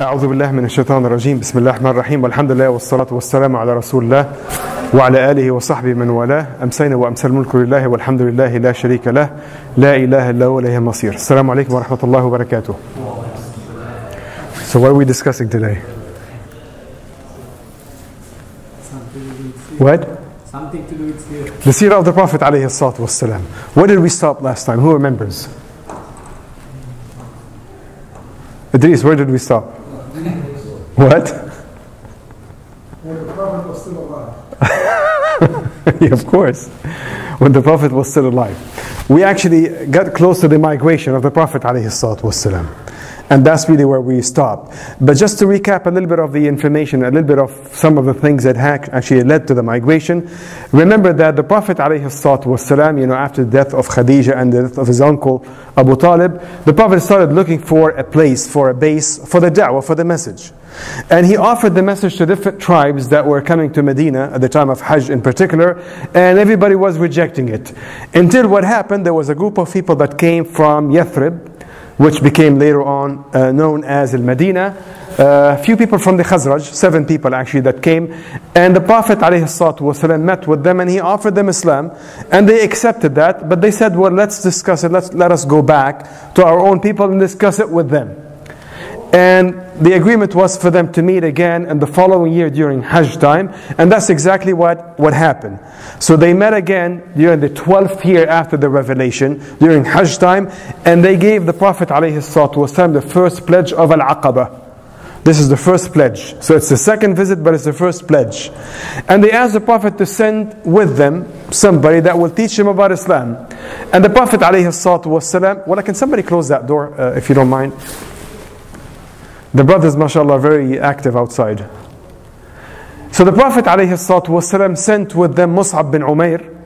أعوذ بالله من الشيطان الرجيم بسم الله الرحمن الرحيم والحمد لله والصلاة والسلام على رسول الله وعلى آله وصحبه من والاه أمسينا وأمسى الملك لله والحمد لله لا شريك له لا إله إلا هو إليه المصير السلام عليكم ورحمة الله وبركاته So what are we discussing today? What? Something to do with. The seerah of the Prophet عليه الصلاة والسلام. Where did we stop last time? Who remembers? Idris, where did we stop? What? When the Prophet was still alive. yeah, of course. When the Prophet was still alive. We actually got close to the migration of the Prophet والسلام. And that's really where we stop. But just to recap a little bit of the information, a little bit of some of the things that ha- actually led to the migration. Remember that the Prophet والسلام, you know, after the death of Khadijah and the death of his uncle Abu Talib, the Prophet started looking for a place, for a base, for the da'wah, for the message. And he offered the message to different tribes that were coming to Medina at the time of Hajj in particular, and everybody was rejecting it. Until what happened, there was a group of people that came from Yathrib, which became later on uh, known as Al Medina. A few people from the Khazraj, seven people actually that came, and the Prophet ﷺ met with them and he offered them Islam, and they accepted that, but they said, Well, let's discuss it, let's, let us go back to our own people and discuss it with them. And the agreement was for them to meet again in the following year during Hajj time, and that's exactly what, what happened. So they met again during the 12th year after the revelation, during Hajj time, and they gave the Prophet ﷺ the first pledge of Al Aqaba. This is the first pledge. So it's the second visit, but it's the first pledge. And they asked the Prophet to send with them somebody that will teach him about Islam. And the Prophet ﷺ, well, can somebody close that door uh, if you don't mind? The brothers, mashallah, are very active outside. So the Prophet ﷺ sent with them Mus'ab bin Umair.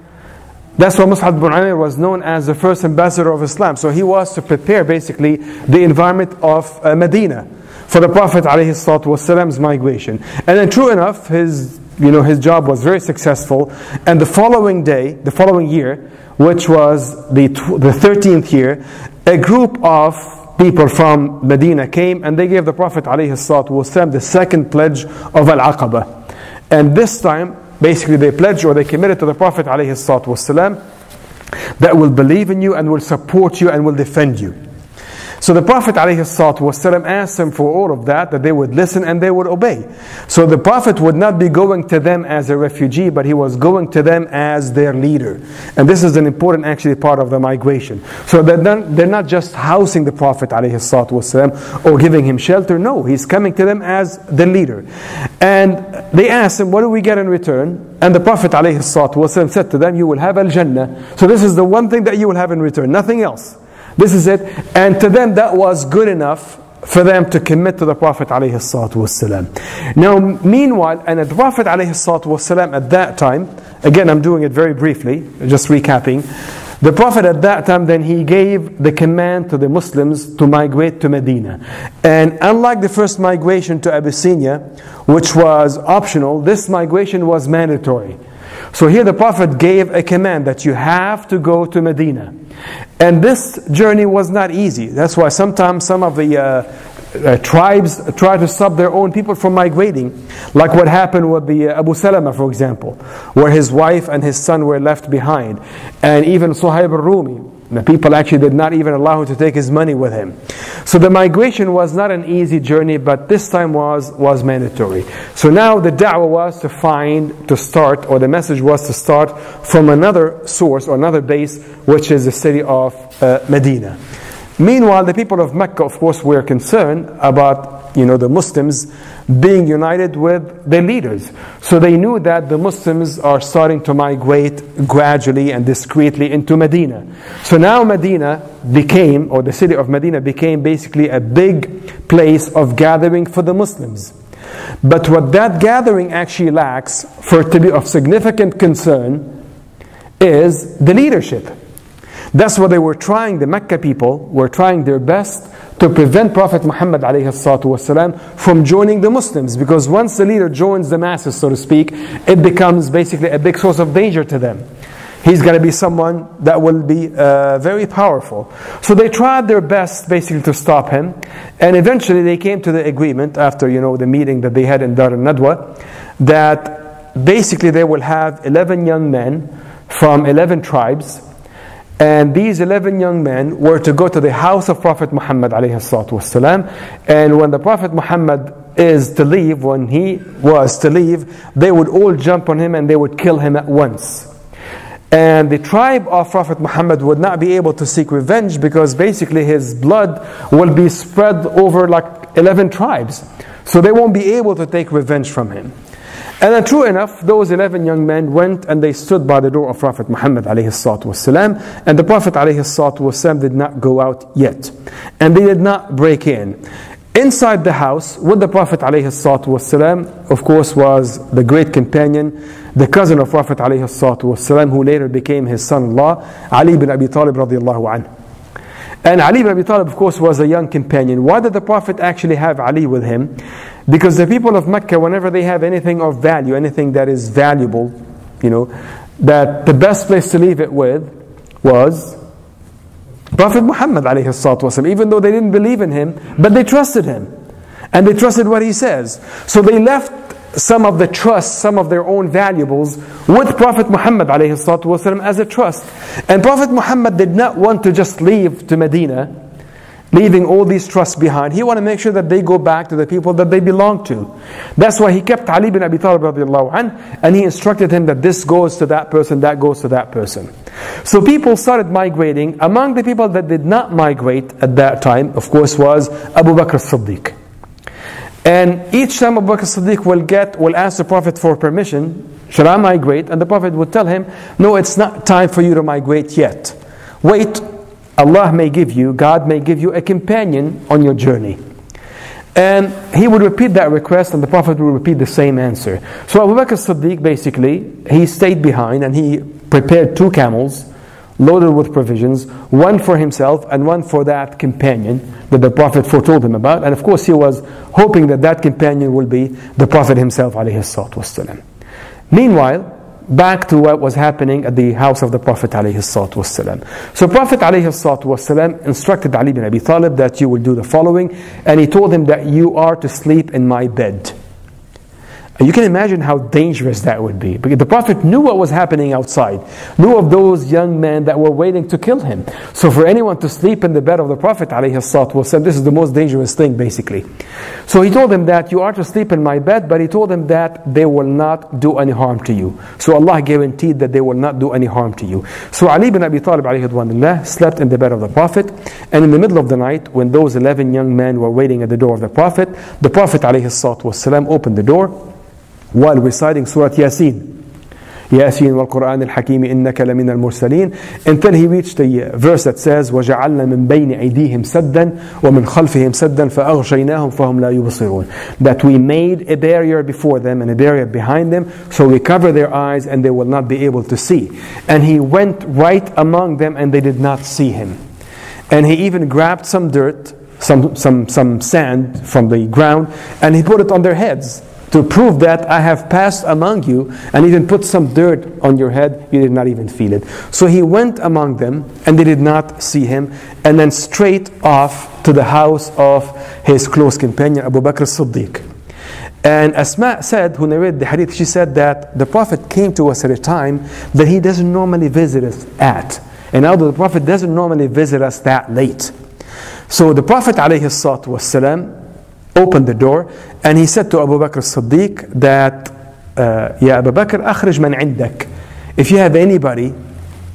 That's why Mus'ab bin Umair was known as the first ambassador of Islam. So he was to prepare basically the environment of uh, Medina for the Prophet ﷺ's migration. And then true enough, his, you know, his job was very successful. And the following day, the following year, which was the, the 13th year, a group of people from Medina came and they gave the Prophet ﷺ the second pledge of Al Aqaba. And this time, basically, they pledged or they committed to the Prophet ﷺ that will believe in you and will support you and will defend you. So the Prophet ﷺ asked them for all of that, that they would listen and they would obey. So the Prophet would not be going to them as a refugee, but he was going to them as their leader. And this is an important actually part of the migration. So they're not, they're not just housing the Prophet ﷺ or giving him shelter. No, he's coming to them as the leader. And they asked him, what do we get in return? And the Prophet ﷺ said to them, you will have al-Jannah. So this is the one thing that you will have in return, nothing else. This is it. And to them, that was good enough for them to commit to the Prophet. Now, meanwhile, and the Prophet ﷺ at that time, again, I'm doing it very briefly, just recapping. The Prophet at that time, then he gave the command to the Muslims to migrate to Medina. And unlike the first migration to Abyssinia, which was optional, this migration was mandatory. So here the Prophet gave a command that you have to go to Medina. And this journey was not easy. That's why sometimes some of the uh, uh, tribes try to stop their own people from migrating, like what happened with the uh, Abu Salama, for example, where his wife and his son were left behind, and even Suhaib al-Rumi. The people actually did not even allow him to take his money with him. So the migration was not an easy journey, but this time was, was mandatory. So now the da'wah was to find, to start, or the message was to start from another source or another base, which is the city of uh, Medina. Meanwhile, the people of Mecca, of course, were concerned about you know the Muslims being united with their leaders. So they knew that the Muslims are starting to migrate gradually and discreetly into Medina. So now Medina became, or the city of Medina became basically a big place of gathering for the Muslims. But what that gathering actually lacks, for it to be of significant concern, is the leadership. That's what they were trying, the Mecca people were trying their best to prevent Prophet Muhammad والسلام, from joining the Muslims. Because once the leader joins the masses, so to speak, it becomes basically a big source of danger to them. He's going to be someone that will be uh, very powerful. So they tried their best basically to stop him. And eventually they came to the agreement after, you know, the meeting that they had in Dar al-Nadwa that basically they will have 11 young men from 11 tribes and these 11 young men were to go to the house of Prophet Muhammad والسلام, and when the Prophet Muhammad is to leave, when he was to leave, they would all jump on him and they would kill him at once. And the tribe of Prophet Muhammad would not be able to seek revenge because basically his blood will be spread over like 11 tribes. So they won't be able to take revenge from him. And then true enough, those 11 young men went and they stood by the door of Prophet Muhammad والسلام, and the Prophet والسلام, did not go out yet. And they did not break in. Inside the house with the Prophet والسلام, of course was the great companion, the cousin of Prophet والسلام, who later became his son-in-law, Ali bin Abi Talib radiallahu anhu. And Ali ibn Abi Talib, of course, was a young companion. Why did the Prophet actually have Ali with him? Because the people of Mecca, whenever they have anything of value, anything that is valuable, you know, that the best place to leave it with was Prophet Muhammad والسلام, even though they didn't believe in him, but they trusted him. And they trusted what he says. So they left some of the trust, some of their own valuables with Prophet Muhammad والسلام, as a trust. And Prophet Muhammad did not want to just leave to Medina, leaving all these trusts behind. He wanted to make sure that they go back to the people that they belong to. That's why he kept Ali bin Abi Talib radiallahu and he instructed him that this goes to that person, that goes to that person. So people started migrating. Among the people that did not migrate at that time, of course, was Abu Bakr as-Siddiq. And each time Abu Bakr Siddiq will get, will ask the Prophet for permission, should I migrate? And the Prophet would tell him, no, it's not time for you to migrate yet. Wait, Allah may give you, God may give you a companion on your journey. And he would repeat that request, and the Prophet would repeat the same answer. So Abu Bakr Siddiq basically, he stayed behind and he prepared two camels loaded with provisions, one for himself and one for that companion that the Prophet foretold him about. And of course, he was hoping that that companion will be the Prophet himself. Meanwhile, back to what was happening at the house of the Prophet So Prophet ﷺ instructed Ali bin Abi Talib that you will do the following, and he told him that you are to sleep in my bed. You can imagine how dangerous that would be. Because the Prophet knew what was happening outside, knew of those young men that were waiting to kill him. So for anyone to sleep in the bed of the Prophet ﷺ, this is the most dangerous thing basically. So he told him that you are to sleep in my bed, but he told him that they will not do any harm to you. So Allah guaranteed that they will not do any harm to you. So Ali bin Abi Talib slept in the bed of the Prophet, and in the middle of the night, when those 11 young men were waiting at the door of the Prophet, the Prophet ﷺ opened the door while reciting Surah Yasin. Yasin wal Quran al Hakim innaka lamin al mursalin until he reached the verse that says وجعلنا من بين أيديهم سدا ومن خلفهم سدا فأغشيناهم فهم لا يبصرون that we made a barrier before them and a barrier behind them so we cover their eyes and they will not be able to see and he went right among them and they did not see him and he even grabbed some dirt some, some, some sand from the ground and he put it on their heads to prove that I have passed among you and even put some dirt on your head, you did not even feel it. So he went among them and they did not see him, and then straight off to the house of his close companion Abu Bakr Siddiq. And Asma said, who narrated the hadith, she said that the Prophet came to us at a time that he doesn't normally visit us at. And although the Prophet doesn't normally visit us that late. So the Prophet والسلام, opened the door and he said to Abu Bakr as-Siddiq that uh, Ya Abu Bakr أخرج من عندك if you have anybody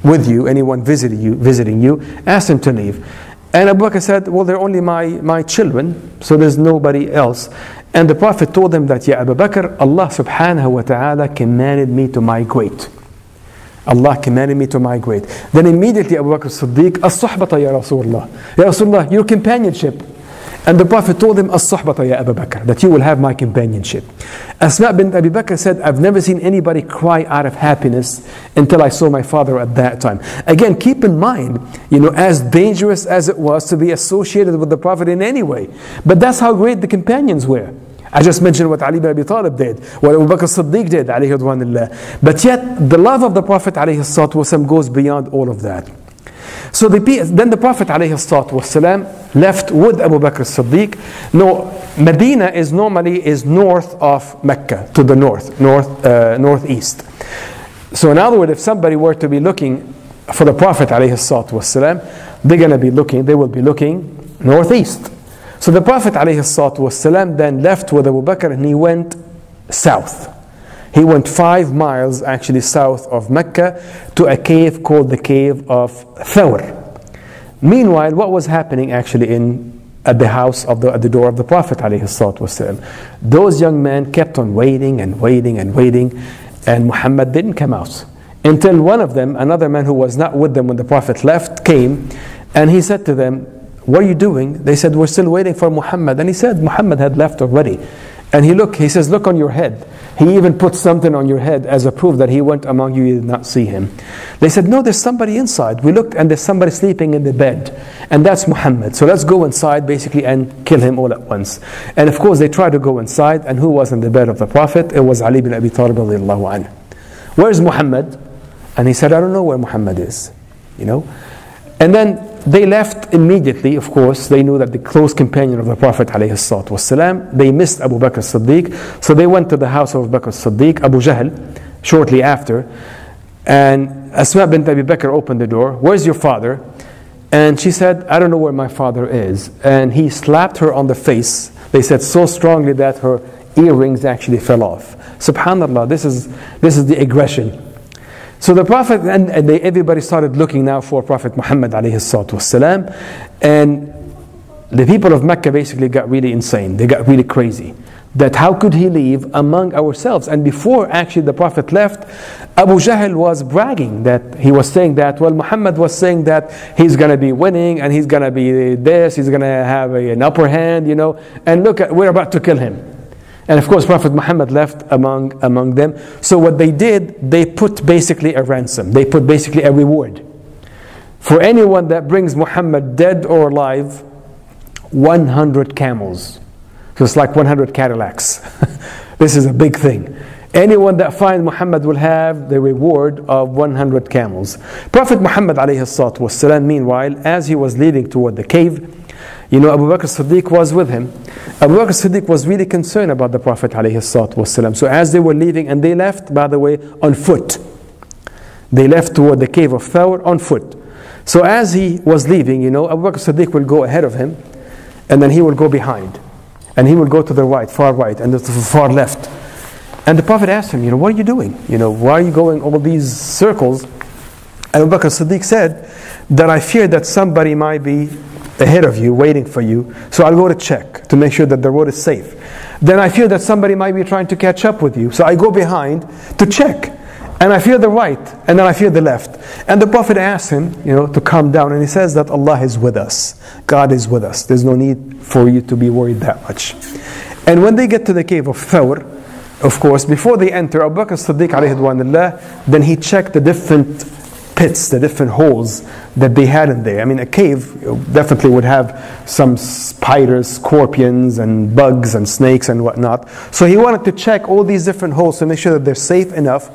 with you anyone visiting you visiting you ask them to leave and Abu Bakr said well they're only my, my children so there's nobody else and the Prophet told him that Ya Abu Bakr Allah subhanahu wa ta'ala commanded me to migrate Allah commanded me to migrate. Then immediately Abu Bakr as-Siddiq, As-Suhbata ya Rasulullah. Ya Rasulullah, your companionship. And the Prophet told him, As-Suhbata ya Abu Bakr, that you will have my companionship. Asma bint Abi Bakr said, I've never seen anybody cry out of happiness until I saw my father at that time. Again, keep in mind, you know, as dangerous as it was to be associated with the Prophet in any way. But that's how great the companions were. I just mentioned what Ali ibn Abi Talib did, what Abu Bakr Siddiq did, alayhi. But yet, the love of the Prophet alayhi goes beyond all of that. So the, then the Prophet salatu left with Abu Bakr as-Siddiq. No, Medina is normally is north of Mecca, to the north, north, uh, northeast. So in other words, if somebody were to be looking for the Prophet salatu they're going to be looking, they will be looking northeast. So the Prophet ﷺ then left with Abu Bakr and he went south. He went five miles actually south of Mecca to a cave called the cave of Thawr. Meanwhile, what was happening actually in at the house of the, at the door of the Prophet ﷺ? Those young men kept on waiting and waiting and waiting, and Muhammad didn't come out until one of them, another man who was not with them when the Prophet left, came, and he said to them, what are you doing? They said, We're still waiting for Muhammad. And he said, Muhammad had left already. And he looked, he says, Look on your head. He even put something on your head as a proof that he went among you, you did not see him. They said, No, there's somebody inside. We looked and there's somebody sleeping in the bed. And that's Muhammad. So let's go inside basically and kill him all at once. And of course, they tried to go inside. And who was in the bed of the Prophet? It was Ali bin Abi Talib. Where's Muhammad? And he said, I don't know where Muhammad is. You know? And then they left immediately, of course. They knew that the close companion of the Prophet والسلام, they missed Abu Bakr Siddiq. So they went to the house of Abu Bakr Siddiq, Abu Jahl, shortly after. And Asma bint Abi Bakr opened the door. Where's your father? And she said, I don't know where my father is. And he slapped her on the face. They said so strongly that her earrings actually fell off. Subhanallah, this is, this is the aggression so the Prophet and, and they, everybody started looking now for Prophet Muhammad salatu and the people of Mecca basically got really insane. They got really crazy. That how could he leave among ourselves? And before actually the Prophet left, Abu Jahl was bragging that he was saying that, well, Muhammad was saying that he's going to be winning and he's going to be this, he's going to have an upper hand, you know, and look, at, we're about to kill him. And of course, Prophet Muhammad left among, among them. So what they did, they put basically a ransom. They put basically a reward. For anyone that brings Muhammad dead or alive, 100 camels. So it's like 100 Cadillacs. this is a big thing. Anyone that finds Muhammad will have the reward of 100 camels. Prophet Muhammad والسلام, meanwhile, as he was leading toward the cave, you know, Abu Bakr Siddiq was with him. Abu Bakr Siddiq was really concerned about the Prophet ﷺ. So as they were leaving, and they left, by the way, on foot. They left toward the cave of Thawr on foot. So as he was leaving, you know, Abu Bakr Siddiq will go ahead of him, and then he will go behind. And he will go to the right, far right, and the far left. And the Prophet asked him, you know, what are you doing? You know, why are you going all these circles? And Abu Bakr Siddiq said that I fear that somebody might be ahead of you, waiting for you. So I'll go to check to make sure that the road is safe. Then I fear that somebody might be trying to catch up with you. So I go behind to check. And I fear the right, and then I fear the left. And the Prophet asks him, you know, to calm down, and he says that Allah is with us. God is with us. There's no need for you to be worried that much. And when they get to the cave of Thawr, of course, before they enter, Abu Bakr Siddiq then he checked the different pits, the different holes that they had in there. I mean, a cave definitely would have some spiders, scorpions, and bugs and snakes and whatnot. So he wanted to check all these different holes to make sure that they're safe enough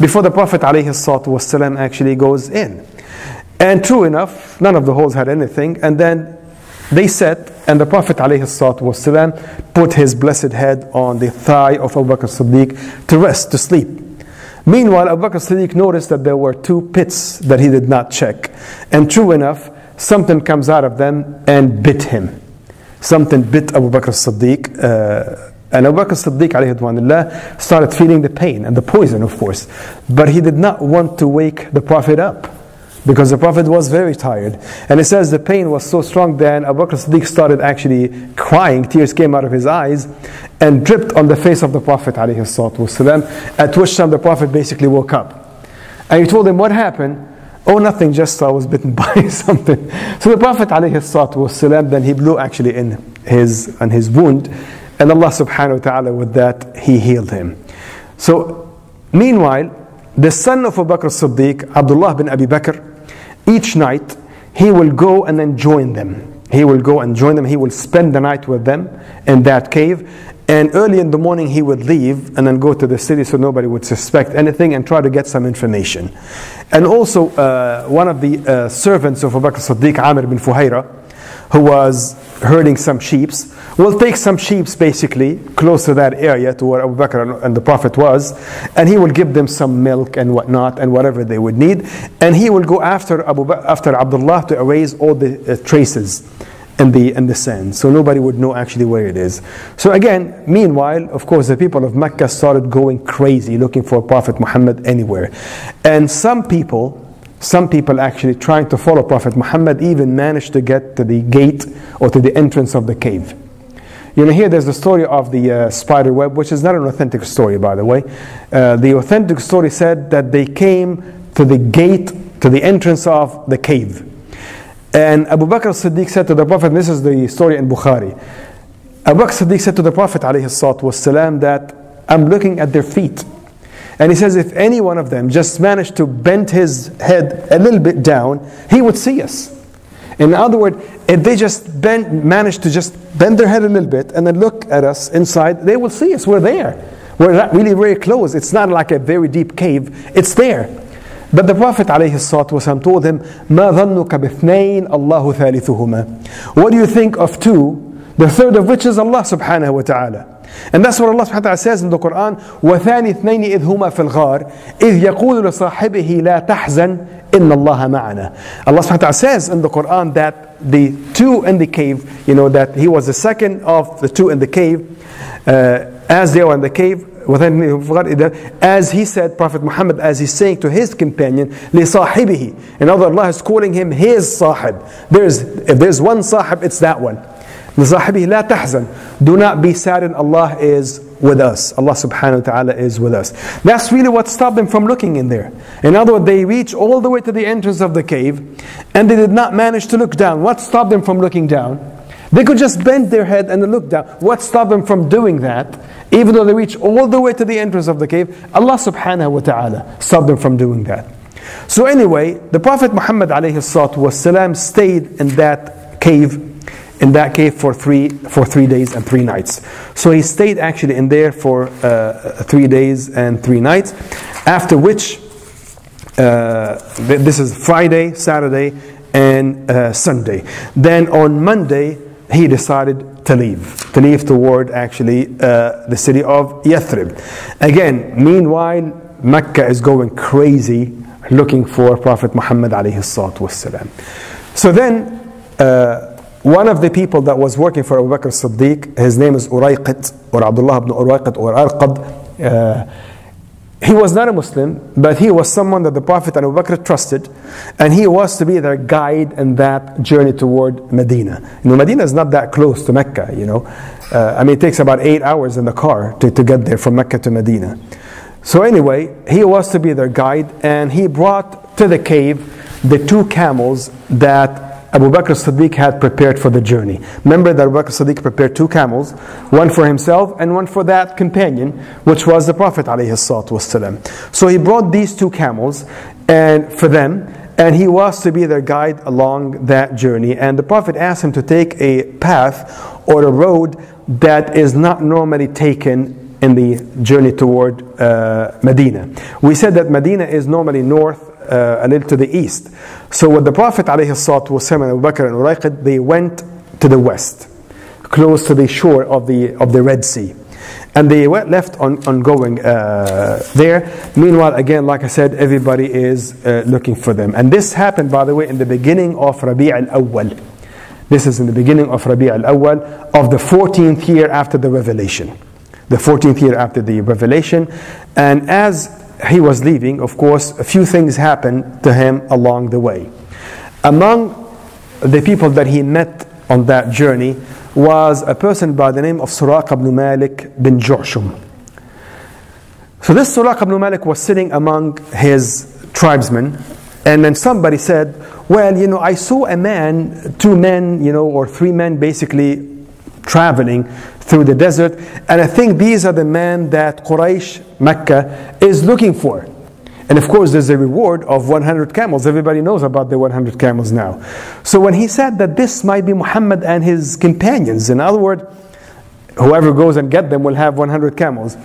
before the Prophet ﷺ actually goes in. And true enough, none of the holes had anything. And then they sat, and the Prophet ﷺ put his blessed head on the thigh of Abu Bakr Siddiq to rest, to sleep. Meanwhile, Abu Bakr Siddiq noticed that there were two pits that he did not check. And true enough, something comes out of them and bit him. Something bit Abu Bakr Siddiq. Uh, and Abu Bakr Siddiq started feeling the pain and the poison, of course. But he did not want to wake the Prophet up because the Prophet was very tired. And it says the pain was so strong that Abu Bakr Siddiq started actually crying, tears came out of his eyes and dripped on the face of the Prophet والسلام, at which time the Prophet basically woke up. And he told him, what happened? Oh, nothing, just I was bitten by something. So the Prophet والسلام, then he blew actually in his, on his wound and Allah subhanahu wa ta'ala with that, he healed him. So meanwhile, the son of Abu Bakr Siddiq, Abdullah bin Abi Bakr, each night he will go and then join them. He will go and join them. He will spend the night with them in that cave. And early in the morning, he would leave and then go to the city so nobody would suspect anything and try to get some information. And also, uh, one of the uh, servants of Abu Bakr Siddiq, Amir bin Fuhayra, who was herding some sheep, will take some sheep basically close to that area to where Abu Bakr and the Prophet was, and he will give them some milk and whatnot and whatever they would need, and he will go after Abu Bakr, after Abdullah to erase all the uh, traces in the in the sand, so nobody would know actually where it is. So again, meanwhile, of course, the people of Mecca started going crazy looking for Prophet Muhammad anywhere, and some people some people actually trying to follow Prophet Muhammad even managed to get to the gate or to the entrance of the cave. You know, here there's the story of the uh, spider web, which is not an authentic story, by the way. Uh, the authentic story said that they came to the gate, to the entrance of the cave. And Abu Bakr Siddiq said to the Prophet, this is the story in Bukhari. Abu Bakr Siddiq said to the Prophet والسلام, that I'm looking at their feet. And he says, if any one of them just managed to bend his head a little bit down, he would see us. In other words, if they just bend, manage to just bend their head a little bit and then look at us inside, they will see us. We're there. We're not really very close. It's not like a very deep cave. It's there. But the Prophet ﷺ told him, مَا ظَنُّكَ بِاثْنَيْنِ اللَّهُ ثَالِثُهُمَا What do you think of two, the third of which is Allah subhanahu wa ta'ala? And that's what Allah subhanahu wa ta'ala says in the Quran, وَثَانِ اثْنَيْنِ إِذْ هُمَا فِي الْغَارِ إِذْ يَقُولُ لِصَاحِبِهِ لَا تَحْزَنْ إِنَّ اللَّهَ مَعَنَا Allah subhanahu wa ta'ala says in the Quran that the two in the cave, you know, that he was the second of the two in the cave, uh, as they were in the cave, as he said, Prophet Muhammad, as he's saying to his companion, لِصَاحِبِهِ In other Allah is calling him his sahib. There's, if there's one sahib, it's that one. لصاحبه لا تحزن do not be saddened Allah is with us Allah subhanahu wa ta'ala is with us that's really what stopped them from looking in there in other words they reached all the way to the entrance of the cave and they did not manage to look down what stopped them from looking down they could just bend their head and look down what stopped them from doing that even though they reached all the way to the entrance of the cave Allah subhanahu wa ta'ala stopped them from doing that so anyway the Prophet Muhammad alayhi stayed in that cave in that cave for three for three days and three nights. So he stayed actually in there for uh, three days and three nights. After which, uh, this is Friday, Saturday, and uh, Sunday. Then on Monday, he decided to leave, to leave toward actually uh, the city of Yathrib. Again, meanwhile, Mecca is going crazy looking for Prophet Muhammad alayhi salatu So then. Uh, one of the people that was working for Abu Bakr Siddiq, his name is Urayqit, or Abdullah ibn Urayqit, or Arqad. Uh, he was not a Muslim, but he was someone that the Prophet and Abu Bakr trusted, and he was to be their guide in that journey toward Medina. You know, Medina is not that close to Mecca, you know. Uh, I mean, it takes about eight hours in the car to, to get there from Mecca to Medina. So, anyway, he was to be their guide, and he brought to the cave the two camels that Abu Bakr Siddiq had prepared for the journey. Remember that Abu Bakr Siddiq prepared two camels, one for himself and one for that companion, which was the Prophet. So he brought these two camels and for them, and he was to be their guide along that journey. And the Prophet asked him to take a path or a road that is not normally taken in the journey toward uh, Medina. We said that Medina is normally north uh, a little to the east. So when the Prophet والسلام, and Abu Bakr and Urayqit, they went to the west, close to the shore of the, of the Red Sea. And they went left on, on going uh, there. Meanwhile, again, like I said, everybody is uh, looking for them. And this happened, by the way, in the beginning of Rabi' al-Awwal. This is in the beginning of Rabi' al-Awwal of the 14th year after the revelation. The 14th year after the revelation. And as he was leaving, of course, a few things happened to him along the way. Among the people that he met on that journey was a person by the name of Suraq ibn Malik bin Ju'shum. So this Suraq ibn Malik was sitting among his tribesmen, and then somebody said, Well, you know, I saw a man, two men, you know, or three men basically traveling through the desert. And I think these are the men that Quraysh, Mecca, is looking for. And of course, there's a reward of 100 camels. Everybody knows about the 100 camels now. So when he said that this might be Muhammad and his companions, in other words, whoever goes and get them will have 100 camels.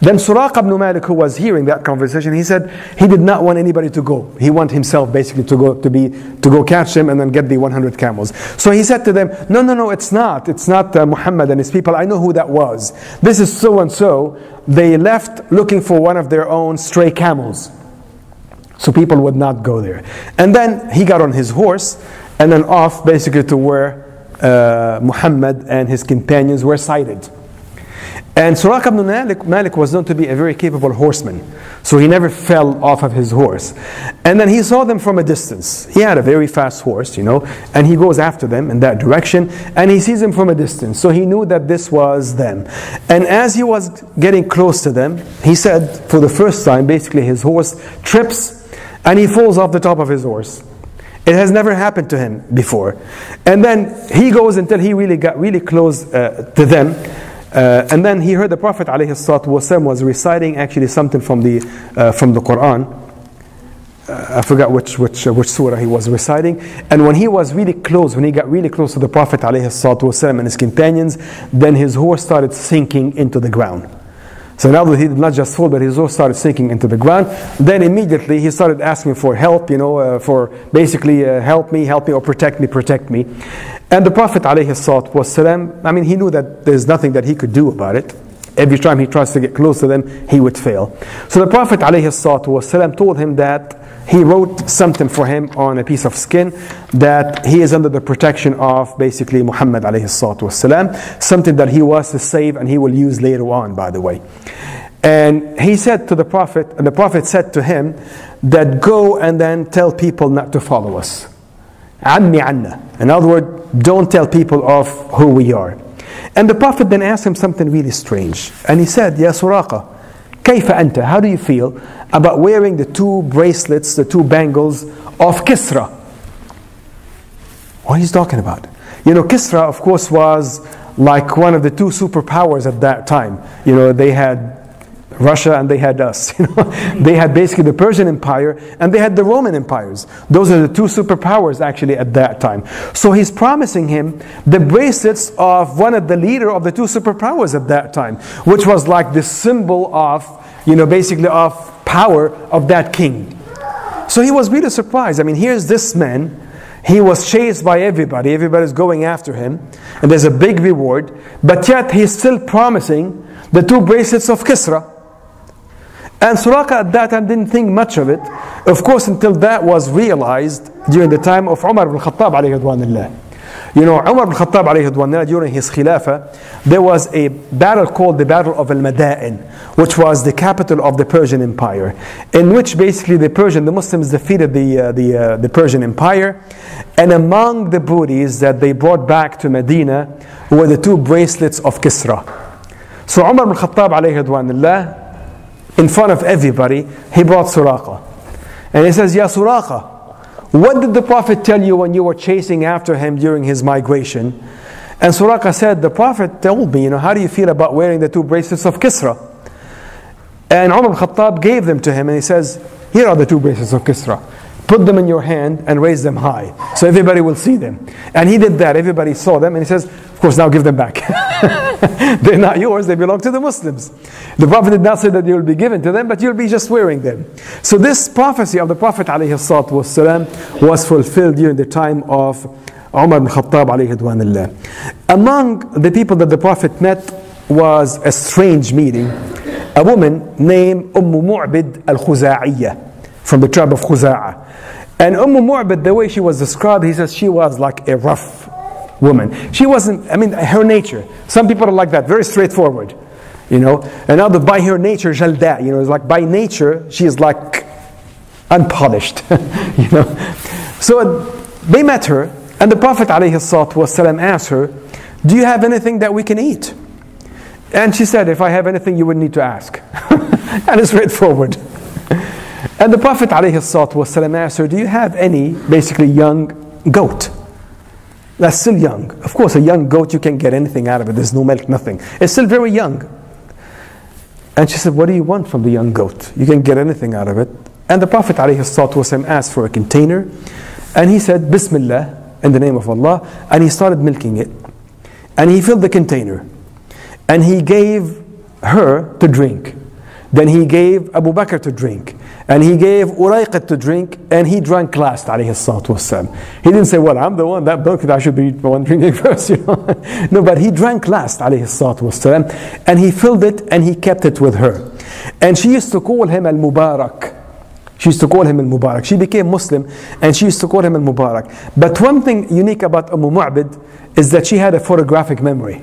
Then Suraqa ibn Malik, who was hearing that conversation, he said he did not want anybody to go. He wanted himself basically to go to be to go catch them and then get the 100 camels. So he said to them, "No, no, no, it's not. It's not uh, Muhammad and his people. I know who that was. This is so and so. They left looking for one of their own stray camels." So people would not go there. And then he got on his horse and then off basically to where uh, Muhammad and his companions were sighted. And Suraq ibn Malik, Malik was known to be a very capable horseman. So he never fell off of his horse. And then he saw them from a distance. He had a very fast horse, you know, and he goes after them in that direction and he sees them from a distance. So he knew that this was them. And as he was getting close to them, he said for the first time, basically his horse trips and he falls off the top of his horse. It has never happened to him before. And then he goes until he really got really close uh, to them. Uh, and then he heard the Prophet ﷺ was reciting actually something from the, uh, from the Quran. Uh, I forgot which, which, uh, which surah he was reciting. And when he was really close, when he got really close to the Prophet ﷺ and his companions, then his horse started sinking into the ground. So now that he did not just fall, but his horse started sinking into the ground. Then immediately he started asking for help, you know, uh, for basically uh, help me, help me, or protect me, protect me. And the Prophet والسلام, I mean, he knew that there's nothing that he could do about it. Every time he tries to get close to them, he would fail. So the Prophet والسلام, told him that he wrote something for him on a piece of skin that he is under the protection of basically Muhammad alayhi salatu wasalam, something that he was to save and he will use later on, by the way. And he said to the Prophet, and the Prophet said to him, that go and then tell people not to follow us. Ammi anna. In other words, don't tell people of who we are. And the Prophet then asked him something really strange. And he said, Ya Suraqa, كيف أنت? How do you feel about wearing the two bracelets, the two bangles of Kisra? What he's talking about? You know, Kisra, of course, was like one of the two superpowers at that time. You know, they had Russia and they had us. You know? they had basically the Persian Empire and they had the Roman empires. Those are the two superpowers actually at that time. So he's promising him the bracelets of one of the leader of the two superpowers at that time, which was like the symbol of, you know, basically of power of that king. So he was really surprised. I mean, here's this man. He was chased by everybody. Everybody's going after him. And there's a big reward. But yet he's still promising the two bracelets of Kisra. And Suraqa at that time didn't think much of it, of course, until that was realized during the time of Umar ibn Khattab alayhi You know, Umar ibn Khattab alayhi during his Khilafah, there was a battle called the Battle of Al Madain, which was the capital of the Persian Empire, in which basically the Persian, the Muslims defeated the, uh, the, uh, the Persian Empire. And among the booties that they brought back to Medina were the two bracelets of Kisra. So Umar ibn Khattab alayhi in front of everybody, he brought Suraqa. And he says, Ya Suraqa, what did the Prophet tell you when you were chasing after him during his migration? And Suraqa said, The Prophet told me, you know, how do you feel about wearing the two bracelets of Kisra? And Umar al-Khattab gave them to him and he says, Here are the two bracelets of Kisra. Put them in your hand and raise them high so everybody will see them. And he did that. Everybody saw them and he says, course, now give them back. They're not yours, they belong to the Muslims. The Prophet did not say that they will be given to them, but you'll be just wearing them. So this prophecy of the Prophet والسلام, was fulfilled during the time of Umar ibn Khattab Among the people that the Prophet met was a strange meeting. A woman named Umm Mu'bid al-Khuza'iyya from the tribe of Khuza'a. And Umm Mu'bid, the way she was described, he says she was like a rough woman. She wasn't, I mean, her nature. Some people are like that, very straightforward. You know, and other by her nature, jalda, you know, it's like by nature, she is like unpolished. you know. So uh, they met her, and the Prophet ﷺ asked her, Do you have anything that we can eat? And she said, If I have anything, you would need to ask. and it's straightforward. And the Prophet ﷺ asked her, Do you have any basically young goat? That's still young. Of course, a young goat, you can't get anything out of it. There's no milk, nothing. It's still very young. And she said, What do you want from the young goat? You can't get anything out of it. And the Prophet ﷺ asked for a container. And he said, Bismillah, in the name of Allah. And he started milking it. And he filled the container. and he gave her to drink. Then he gave Abu Bakr to drink. And he gave Urayqat to drink, and he drank last, alayhi salatu wasalam. He didn't say, Well, I'm the one that book I should be the one drinking first, you know. no, but he drank last, alayhi salatu wasalam, and he filled it and he kept it with her. And she used to call him Al Mubarak. She used to call him Al Mubarak. She became Muslim and she used to call him Al Mubarak. But one thing unique about Umm Mu'bid is that she had a photographic memory.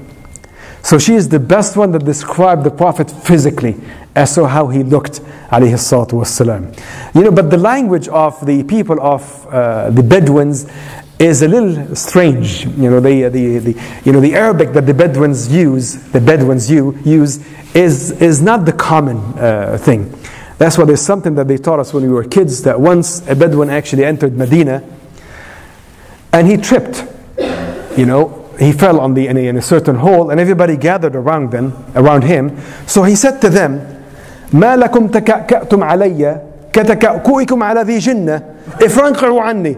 So she is the best one that described the Prophet physically as to how he looked, alayhi salatu wasalam. You know, but the language of the people of uh, the Bedouins is a little strange. You know, the, the, the, you know, the Arabic that the Bedouins use, the Bedouins you, use, is, is not the common uh, thing. That's why there's something that they taught us when we were kids that once a Bedouin actually entered Medina and he tripped. You know, he fell on the, in, a, in a certain hole and everybody gathered around them, around him. So he said to them, ما لكم تكأكأتم علي كتكأكؤكم على ذي جنة افرنقعوا عني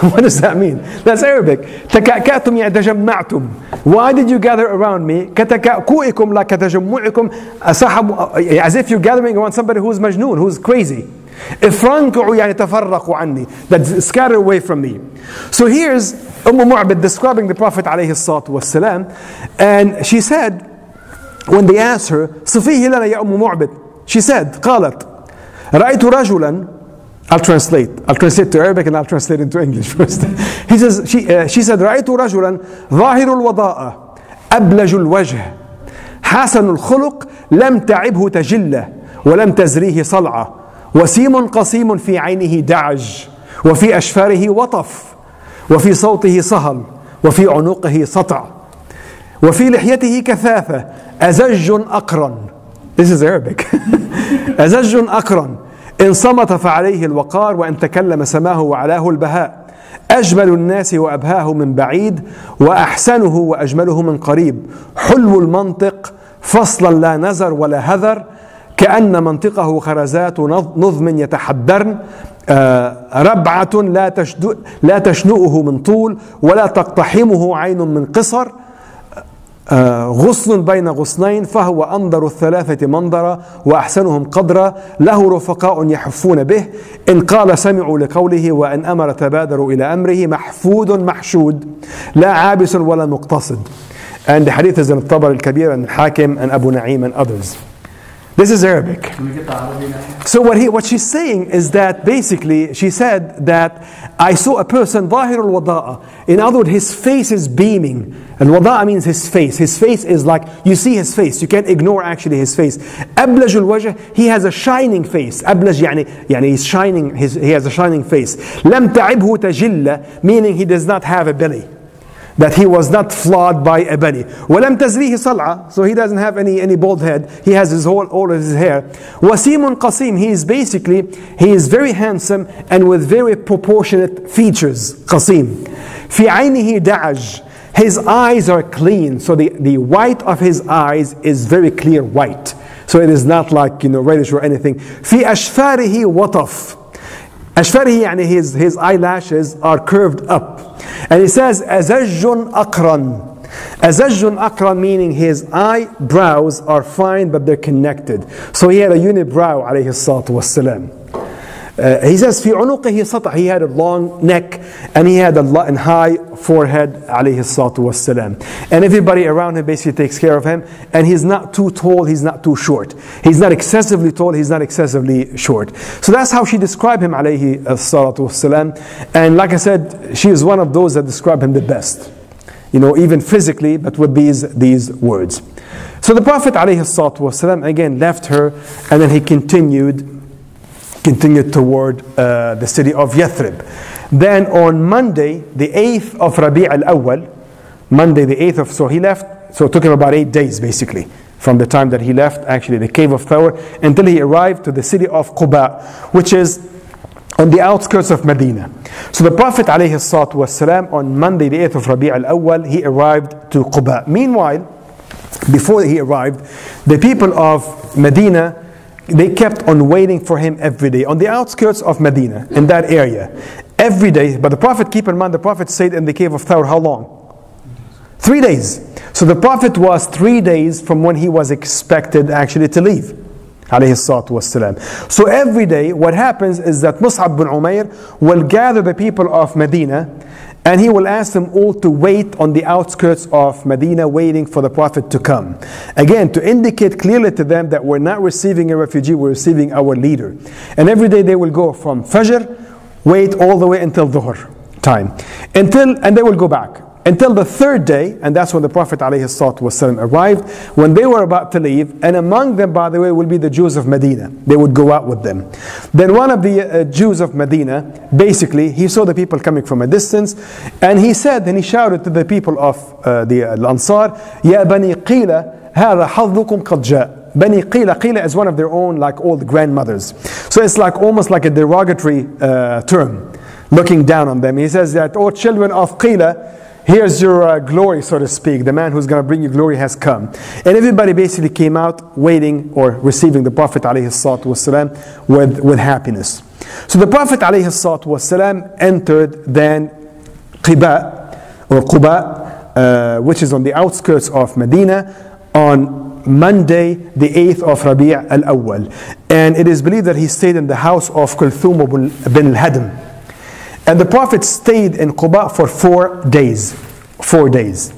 what does that mean? That's Arabic. تكأكأتم يعني تجمعتم. Why did you gather around me? كتكأكؤكم لا كتجمعكم as if you're gathering around somebody who's majnoon, who's crazy. افرنقعوا يعني تفرقوا عني. That scatter away from me. So here's Umm Mu'bid describing the Prophet عليه الصلاة والسلام and she said when they asked her صفيه لنا يا أم معبد she said قالت رأيت رجلا I'll translate. I'll translate to Arabic and I'll translate into English first. he says, she, uh, she said, رأيت رجلا ظاهر الوضاءة أبلج الوجه حسن الخلق لم تعبه تجلة ولم تزريه صلعة وسيم قصيم في عينه دعج وفي أشفاره وطف وفي صوته صهل وفي عنقه سطع وفي لحيته كثافة أزج أقرن. This is Arabic. أزج أقرن. إن صمت فعليه الوقار وإن تكلم سماه وعلاه البهاء. أجمل الناس وأبهاه من بعيد وأحسنه وأجمله من قريب. حلو المنطق فصلا لا نزر ولا هذر. كأن منطقه خرزات نظم يتحدرن. ربعة لا لا تشنؤه من طول ولا تقتحمه عين من قصر. غصن بين غصنين فهو أنظر الثلاثة منظرا وأحسنهم قدرا له رفقاء يحفون به. إن قال سمعوا لقوله وإن أمر تبادروا إلى أمره محفود محشود لا عابس ولا مقتصد. hadith is in الطبر الكبير and الحاكم and Abu Na'im and others This is Arabic. So what he what she's saying is that basically she said that I saw a person ظاهر الوضاء. In other words, his face is beaming. And wada'a means his face. His face is like you see his face. You can't ignore actually his face. أبلج الوجه he has a shining face. أبلج يعني يعني he's shining his, he has a shining face. لم تعبه تجلة meaning he does not have a belly that he was not flawed by a belly. ولم تزريه صلعة, so he doesn't have any, any bald head. He has his whole, all of his hair. وسيم قصيم, he is basically, he is very handsome and with very proportionate features. قصيم. في عينه دعج. His eyes are clean, so the, the white of his eyes is very clear white. So it is not like, you know, reddish or anything. في أشفاره وطف. أشفاره يعني his, his eyelashes are curved up. And he says, Azajjun akran. Azajjun akran meaning his eyebrows are fine but they're connected. So he had a unibrow, alayhi salatu wasalam. Uh, he says في عنقه سطع he had a long neck and he had a and high forehead عليه الصلاة والسلام and everybody around him basically takes care of him and he's not too tall he's not too short he's not excessively tall he's not excessively short so that's how she described him عليه الصلاة والسلام and like I said she is one of those that describe him the best you know even physically but with these these words so the Prophet عليه الصلاة والسلام again left her and then he continued continued toward uh, the city of Yathrib. Then on Monday, the 8th of Rabi' al-Awwal, Monday the 8th of, so he left, so it took him about eight days basically, from the time that he left actually the cave of Thawr until he arrived to the city of Quba, which is on the outskirts of Medina. So the Prophet والسلام, on Monday the 8th of Rabi' al-Awwal, he arrived to Quba. Meanwhile, before he arrived, the people of Medina they kept on waiting for him every day on the outskirts of Medina, in that area. Every day, but the Prophet, keep in mind, the Prophet stayed in the cave of Thawr how long? Three days. So the Prophet was three days from when he was expected actually to leave. So every day, what happens is that Mus'ab bin Umair will gather the people of Medina and he will ask them all to wait on the outskirts of Medina, waiting for the Prophet to come. Again, to indicate clearly to them that we're not receiving a refugee, we're receiving our leader. And every day they will go from Fajr, wait all the way until Dhuhr time. Until, and they will go back until the third day, and that's when the Prophet ﷺ arrived, when they were about to leave, and among them, by the way, will be the Jews of Medina. They would go out with them. Then one of the uh, Jews of Medina, basically, he saw the people coming from a distance, and he said, and he shouted to the people of uh, the uh, Ansar, Ya Bani Qila, هذا حظكم قد جاء. Bani Qila, Qila is one of their own, like old grandmothers. So it's like almost like a derogatory uh, term, looking down on them. He says that, oh children of Qila, Here's your uh, glory, so to speak. The man who's going to bring you glory has come. And everybody basically came out waiting or receiving the Prophet والسلام, with, with happiness. So the Prophet والسلام, entered then Qiba or Quba, uh, which is on the outskirts of Medina, on Monday, the 8th of Rabi' al-Awwal. And it is believed that he stayed in the house of Kulthum bin al-Hadm. And the Prophet stayed in Quba for four days. Four days.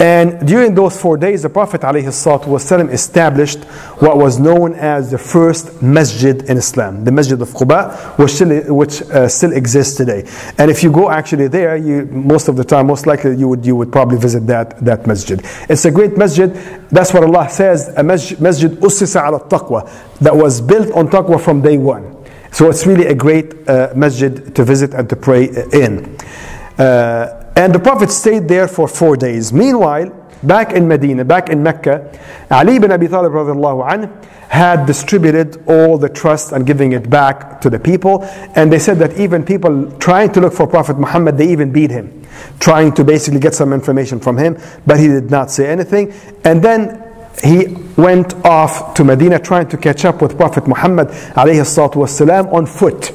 And during those four days, the Prophet ﷺ established what was known as the first masjid in Islam, the Masjid of Quba, which still, which, uh, still exists today. And if you go actually there, you, most of the time, most likely you would, you would probably visit that, that masjid. It's a great masjid. That's what Allah says, a masjid, masjid ussisa ala taqwa, that was built on taqwa from day one. So it's really a great uh, masjid to visit and to pray in. Uh, and the Prophet stayed there for four days. Meanwhile, back in Medina, back in Mecca, Ali ibn Abi Talib anh, had distributed all the trust and giving it back to the people. And they said that even people trying to look for Prophet Muhammad, they even beat him, trying to basically get some information from him, but he did not say anything. And then he went off to Medina trying to catch up with Prophet Muhammad والسلام, on foot.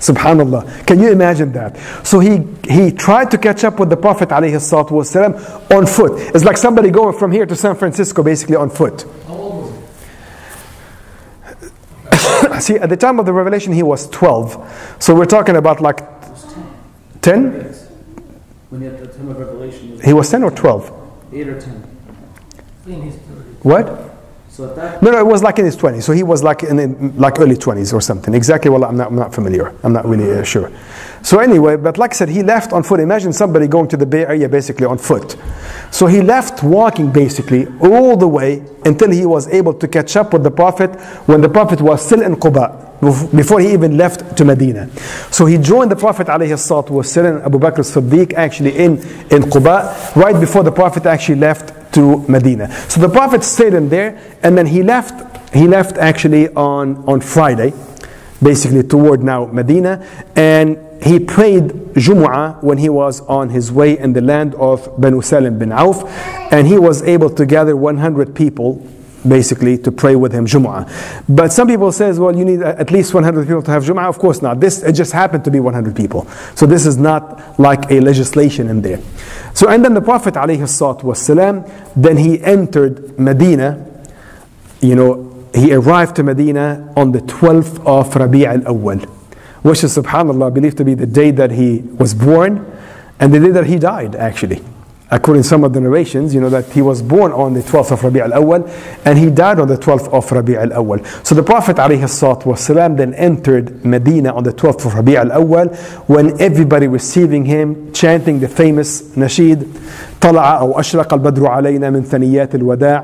Subhanallah. Can you imagine that? So he, he tried to catch up with the Prophet والسلام, on foot. It's like somebody going from here to San Francisco basically on foot. See, at the time of the revelation, he was 12. So we're talking about like 10? When he, at the time of revelation, he was 10 or 12? 8 or 10. In his what? So that no, no, it was like in his 20s. So he was like in, in like early 20s or something. Exactly. Well, I'm not, I'm not familiar. I'm not really uh, sure. So anyway, but like I said, he left on foot. Imagine somebody going to the Bay Area basically on foot. So he left walking basically all the way until he was able to catch up with the Prophet when the Prophet was still in Quba before he even left to Medina. So he joined the Prophet والسلام, Abu Bakr as-Siddiq actually in, in Quba right before the Prophet actually left to Medina. So the Prophet stayed in there, and then he left. He left actually on on Friday, basically toward now Medina, and he prayed Jumu'ah when he was on his way in the land of Banu Salim bin Auf, and he was able to gather 100 people basically to pray with him Jumu'ah. But some people says, well, you need at least 100 people to have Jumu'ah. Of course not. This it just happened to be 100 people. So this is not like a legislation in there. So and then the Prophet والسلام, then he entered Medina. You know, he arrived to Medina on the 12th of Rabi' al-Awwal, which is subhanallah believed to be the day that he was born and the day that he died actually according to some of the narrations, you know, that he was born on the 12th of Rabi' al-Awwal and he died on the 12th of Rabi' al-Awwal. So the Prophet والسلام, then entered Medina on the 12th of Rabi' al-Awwal when everybody receiving him chanting the famous nasheed طلع أو أشرق البدر علينا من ثنيات الوداع.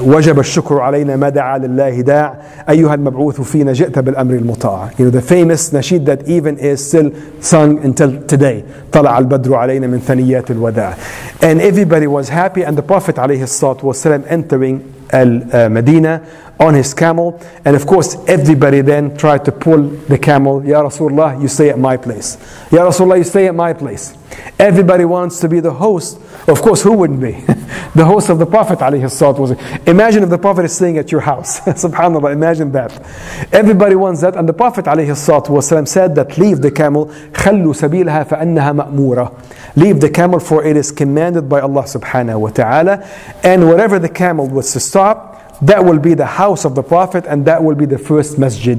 وجب الشكر علينا ما دعا لله داع. أيها المبعوث فينا جئت بالأمر المطاع. You know the famous nasheed that even is still sung until today. طلع البدر علينا من ثنيات الوداع. And everybody was happy and the Prophet عليه الصلاة والسلام entering Medina on his camel. And of course, everybody then tried to pull the camel. Ya Rasulullah, you stay at my place. Ya Rasulullah, you stay at my place. Everybody wants to be the host. Of course, who wouldn't be? the host of the Prophet was. Imagine if the Prophet is staying at your house. Subhanallah, imagine that. Everybody wants that. And the Prophet والسلام, said that leave the camel, خلوا سبيلها فأنها مأمورة. leave the camel for it is commanded by Allah subhanahu wa ta'ala. And wherever the camel was to stop, that will be the house of the Prophet and that will be the first masjid.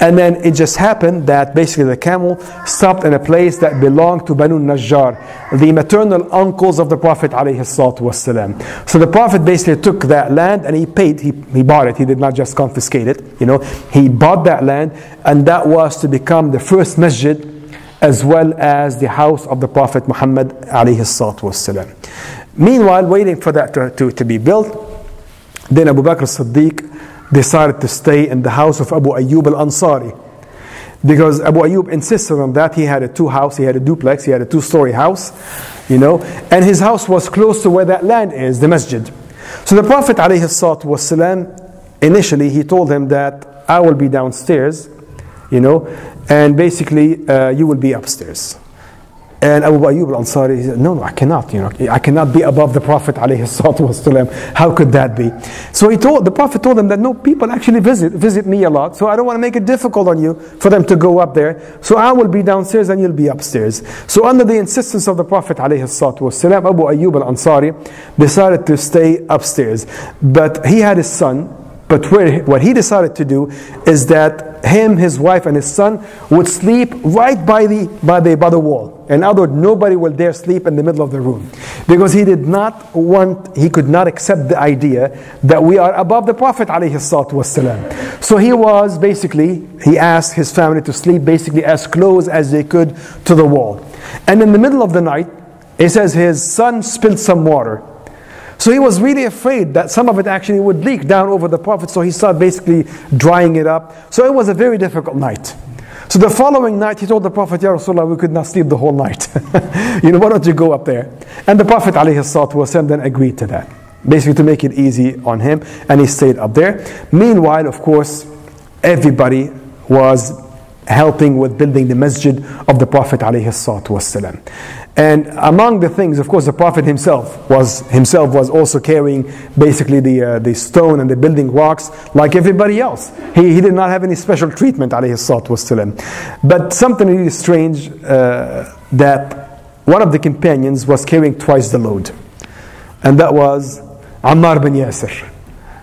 And then it just happened that basically the camel stopped in a place that belonged to Banu Najjar, the maternal uncles of the Prophet wasalam. So the Prophet basically took that land and he paid, he, he bought it, he did not just confiscate it, you know, he bought that land and that was to become the first masjid as well as the house of the Prophet Muhammad alayhi salatu wasalam. Meanwhile, waiting for that to, to, to be built, then Abu Bakr as-Siddiq decided to stay in the house of Abu Ayyub al-Ansari. Because Abu Ayyub insisted on that. He had a two house, he had a duplex, he had a two story house, you know, and his house was close to where that land is, the masjid. So the Prophet والسلام, initially he told him that I will be downstairs, you know, and basically uh, you will be upstairs. And Abu Ayyub al-Ansari said, no, no, I cannot, you know, I cannot be above the Prophet How could that be? So he told, the Prophet told him that no, people actually visit, visit me a lot, so I don't want to make it difficult on you for them to go up there. So I will be downstairs and you'll be upstairs. So under the insistence of the Prophet alayhi Abu Ayyub al-Ansari decided to stay upstairs. But he had his son, but where, what he decided to do is that him, his wife, and his son would sleep right by the, by the, by the wall. In other words, nobody will dare sleep in the middle of the room. Because he did not want, he could not accept the idea that we are above the Prophet ﷺ. So he was basically, he asked his family to sleep basically as close as they could to the wall. And in the middle of the night, he says his son spilled some water. So he was really afraid that some of it actually would leak down over the Prophet, so he started basically drying it up. So it was a very difficult night. So the following night, he told the Prophet, Ya Rasulullah, we could not sleep the whole night. you know, why don't you go up there? And the Prophet ﷺ then agreed to that, basically to make it easy on him, and he stayed up there. Meanwhile, of course, everybody was helping with building the masjid of the Prophet ﷺ. And among the things, of course, the Prophet himself was himself was also carrying basically the uh, the stone and the building rocks like everybody else. He, he did not have any special treatment, wasalam. But something really strange uh, that one of the companions was carrying twice the load, and that was Ammar bin Yasir.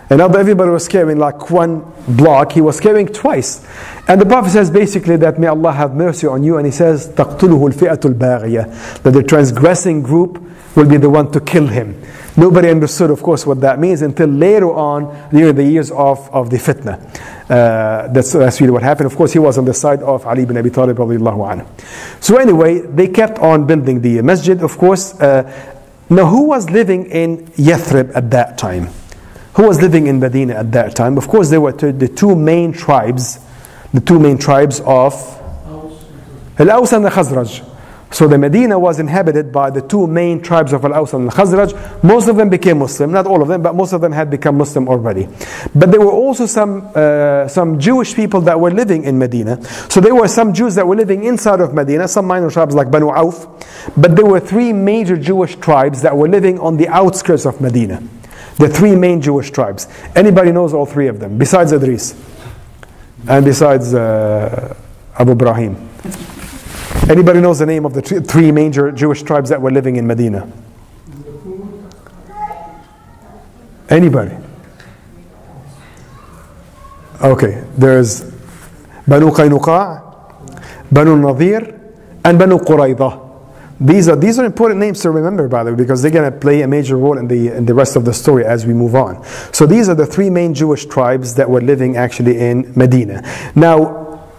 And now everybody was carrying like one block, he was carrying twice. And the Prophet says basically that may Allah have mercy on you, and he says, تَقْتُلُهُ الْفِئَةُ الْبَاغِيَةُ That the transgressing group will be the one to kill him. Nobody understood, of course, what that means until later on, during the years of, of the fitna. Uh, that's, that's really what happened. Of course, he was on the side of Ali ibn Abi Talib. Anhu. So, anyway, they kept on building the masjid, of course. Uh, now, who was living in Yathrib at that time? Who was living in Medina at that time? Of course, there were the two main tribes the two main tribes of Al-Aws and the Khazraj. So the Medina was inhabited by the two main tribes of Al-Aws and Al-Khazraj. Most of them became Muslim, not all of them, but most of them had become Muslim already. But there were also some, uh, some Jewish people that were living in Medina. So there were some Jews that were living inside of Medina, some minor tribes like Banu Auf. But there were three major Jewish tribes that were living on the outskirts of Medina. The three main Jewish tribes. Anybody knows all three of them, besides Idris? And besides uh, Abu Ibrahim. Anybody knows the name of the three major Jewish tribes that were living in Medina? Anybody? Okay, there's Banu Qaynuqa, Banu Nadir, and Banu Quraydah. These are, these are important names to remember, by the way, because they're going to play a major role in the, in the rest of the story as we move on. So these are the three main Jewish tribes that were living actually in Medina. Now,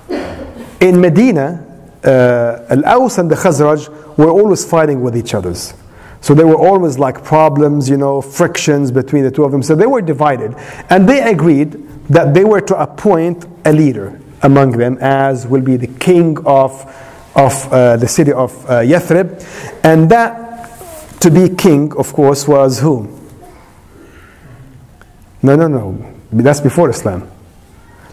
in Medina, uh, Al-Aws and the Khazraj were always fighting with each other. So there were always like problems, you know, frictions between the two of them. So they were divided. And they agreed that they were to appoint a leader among them as will be the king of of uh, the city of uh, Yathrib. And that to be king, of course, was whom? No, no, no. That's before Islam.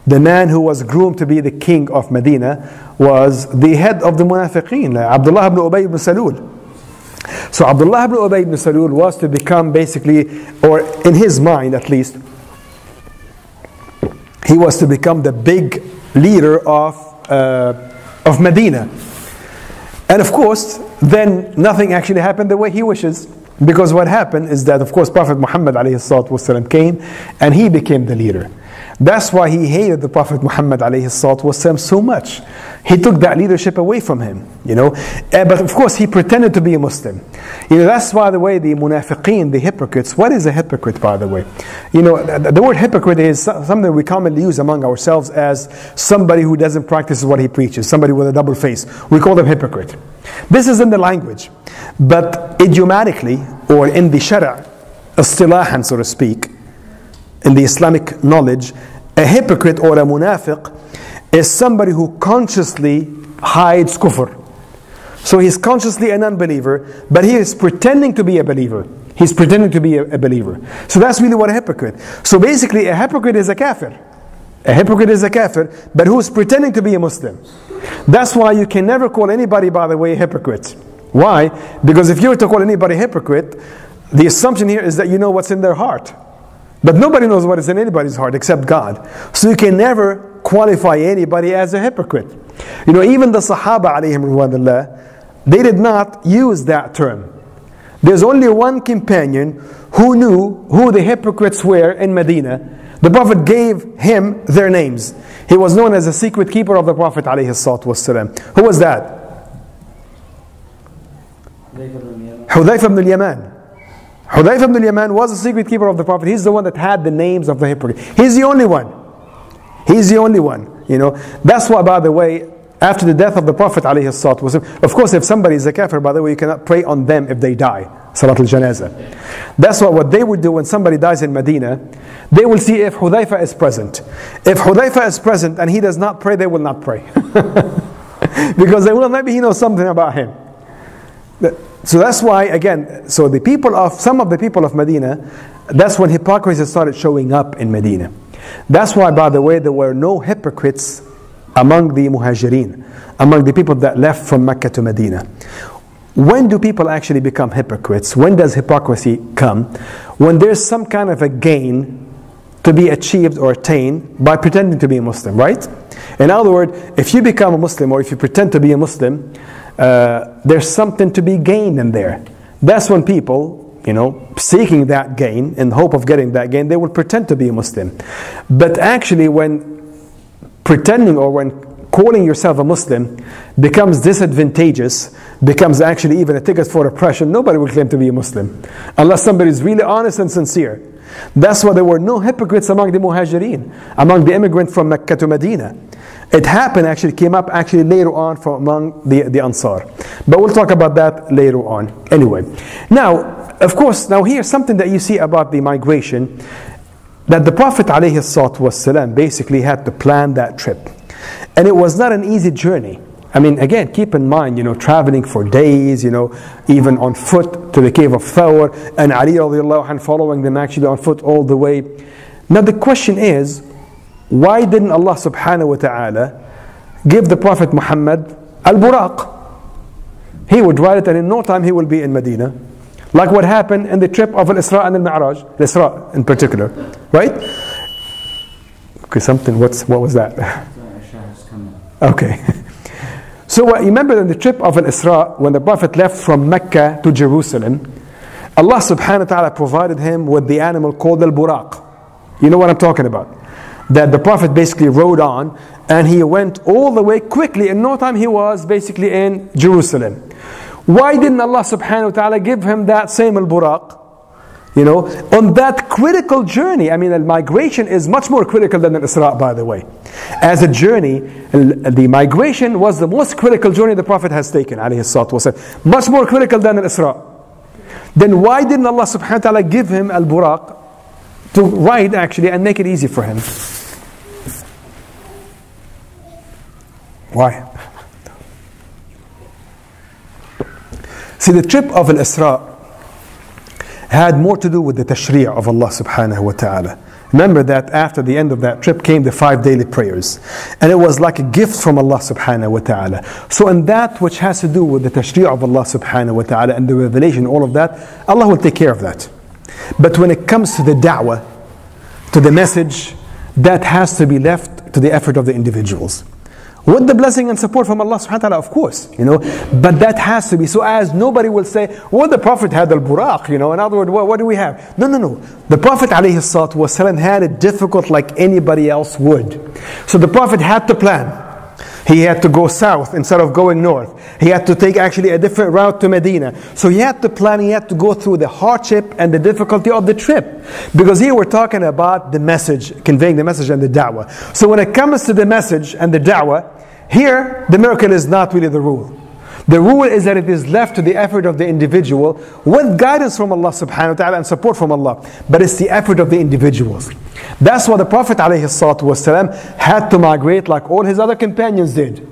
The man who was groomed to be the king of Medina was the head of the Munafiqeen, Abdullah ibn Ubay ibn Salul. So Abdullah ibn Ubay ibn Salul was to become basically, or in his mind at least, he was to become the big leader of, uh, of Medina. And of course, then nothing actually happened the way he wishes. Because what happened is that, of course, Prophet Muhammad والسلام, came and he became the leader. That's why he hated the Prophet Muhammad والسلام, so much. He took that leadership away from him, you know. Uh, but of course, he pretended to be a Muslim. You know, that's why the way the munafiqeen, the hypocrites, what is a hypocrite, by the way? You know, the, the word hypocrite is something we commonly use among ourselves as somebody who doesn't practice what he preaches, somebody with a double face. We call them hypocrite. This is in the language. But idiomatically, or in the shara, istilahan, so to speak, in the Islamic knowledge, a hypocrite or a munafiq is somebody who consciously hides kufr. So he's consciously an unbeliever, but he is pretending to be a believer. He's pretending to be a, a, believer. So that's really what a hypocrite. So basically, a hypocrite is a kafir. A hypocrite is a kafir, but who's pretending to be a Muslim. That's why you can never call anybody, by the way, a hypocrite. Why? Because if you were to call anybody hypocrite, the assumption here is that you know what's in their heart. But nobody knows what is in anybody's heart except God. So you can never qualify anybody as a hypocrite. You know, even the Sahaba alayhim they did not use that term. There's only one companion who knew who the hypocrites were in Medina. The Prophet gave him their names. He was known as a secret keeper of the Prophet ﷺ. Who was that? Hudayf ibn al-Yaman. Hudayf ibn al-Yaman was a secret keeper of the Prophet. He's the one that had the names of the hypocrites. He's the only one. He's the only one. You know, that's why, by the way, after the death of the Prophet ﷺ, of course, if somebody is a kafir, by the way, you cannot pray on them if they die. Salat al-Janazah. That's why what they would do when somebody dies in Medina, they will see if Hudayfa is present. If Hudayfa is present and he does not pray, they will not pray. because they will maybe he knows something about him. So that's why, again, so the people of, some of the people of Medina, that's when hypocrisy started showing up in Medina. That's why, by the way, there were no hypocrites among the muhajirin, among the people that left from Mecca to Medina. When do people actually become hypocrites? When does hypocrisy come? When there's some kind of a gain to be achieved or attained by pretending to be a Muslim, right? In other words, if you become a Muslim or if you pretend to be a Muslim, uh, there's something to be gained in there. That's when people, you know, seeking that gain in hope of getting that gain, they will pretend to be a Muslim. But actually, when pretending or when calling yourself a Muslim becomes disadvantageous, becomes actually even a ticket for oppression, nobody will claim to be a Muslim unless somebody is really honest and sincere. That's why there were no hypocrites among the muhajirin, among the immigrant from Mecca to Medina. It happened actually, came up actually later on from among the, the Ansar. But we'll talk about that later on. Anyway, now, of course, now here's something that you see about the migration that the Prophet ﷺ basically had to plan that trip. And it was not an easy journey. I mean, again, keep in mind, you know, traveling for days, you know, even on foot to the cave of Thawr, and Ali radiallahu following them actually on foot all the way. Now the question is, why didn't Allah subhanahu wa ta'ala give the Prophet Muhammad al-Buraq? He would ride it and in no time he will be in Medina. Like what happened in the trip of al-Isra and al-Mi'raj, al-Isra in particular, right? Okay, something, what's, what was that? Okay. So uh, remember in the trip of al-Isra, when the Prophet left from Mecca to Jerusalem, Allah subhanahu wa ta'ala provided him with the animal called al-Buraq. You know what I'm talking about? That the Prophet basically rode on and he went all the way quickly. In no time, he was basically in Jerusalem. Why didn't Allah subhanahu wa ta'ala give him that same al buraq? You know, on that critical journey, I mean, the migration is much more critical than the Isra, by the way. As a journey, the migration was the most critical journey the Prophet has taken, said. Much more critical than the Isra. Then why didn't Allah subhanahu wa ta'ala give him al buraq to ride actually and make it easy for him? Why? See, the trip of Al Isra had more to do with the tashri' of Allah subhanahu wa ta'ala. Remember that after the end of that trip came the five daily prayers. And it was like a gift from Allah subhanahu wa ta'ala. So in that which has to do with the tashri' of Allah subhanahu wa ta'ala and the revelation, all of that, Allah will take care of that. But when it comes to the da'wah, to the message, that has to be left to the effort of the individuals. With the blessing and support from Allah subhanahu wa ta'ala, of course, you know. But that has to be so as nobody will say, well, the Prophet had al buraq, you know. In other words, what, what do we have? No, no, no. The Prophet wasalam had it difficult like anybody else would. So the Prophet had to plan. He had to go south instead of going north. He had to take actually a different route to Medina. So he had to plan, he had to go through the hardship and the difficulty of the trip. Because here we're talking about the message, conveying the message and the da'wah. So when it comes to the message and the da'wah, here the miracle is not really the rule. The rule is that it is left to the effort of the individual with guidance from Allah subhanahu wa ta'ala and support from Allah. But it's the effort of the individuals. That's what the Prophet ﷺ had to migrate like all his other companions did.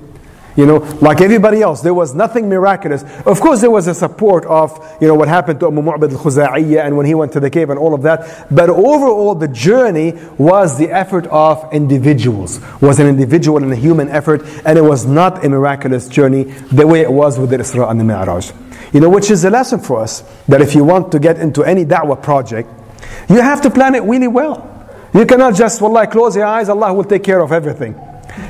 You know, like everybody else, there was nothing miraculous. Of course, there was a support of, you know, what happened to Umm Mu'bad al-Khuza'iyya and when he went to the cave and all of that. But overall, the journey was the effort of individuals. Was an individual and a human effort, and it was not a miraculous journey the way it was with the Isra and the Mi'raj. You know, which is a lesson for us that if you want to get into any da'wah project, you have to plan it really well. You cannot just, wallah, close your eyes, Allah will take care of everything.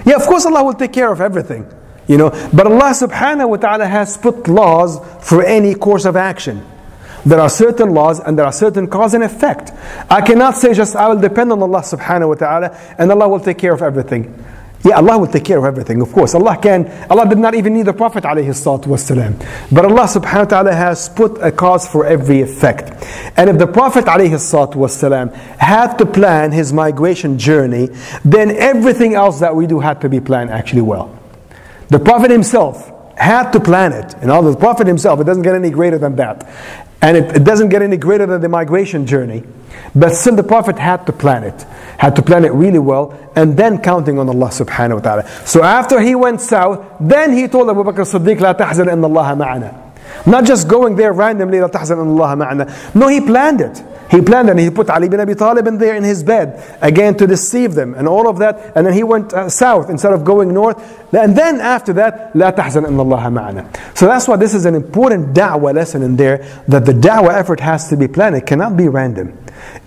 Yeah, of course, Allah will take care of everything. You know, but Allah subhanahu wa ta'ala has put laws for any course of action. There are certain laws and there are certain cause and effect. I cannot say just I will depend on Allah subhanahu wa ta'ala and Allah will take care of everything. Yeah, Allah will take care of everything, of course. Allah can, Allah did not even need the Prophet wasalam. But Allah subhanahu wa ta'ala has put a cause for every effect. And if the Prophet wasalam had to plan his migration journey, then everything else that we do had to be planned actually well. The Prophet himself had to plan it. In other words, the Prophet himself, it doesn't get any greater than that. And it, it, doesn't get any greater than the migration journey. But still, the Prophet had to plan it, had to plan it really well, and then counting on Allah subhanahu wa ta'ala. So after he went south, then he told Abu Bakr Siddiq, La تحزن إن الله معنا. Not just going there randomly, لا تحزن إن الله معنا. No, he planned it. He planned and he put Ali bin Abi Talib in there in his bed, again to deceive them and all of that. And then he went uh, south instead of going north. And then after that, لا تحزن إن الله معنا. So that's why this is an important da'wah lesson in there, that the da'wah effort has to be planned. It cannot be random.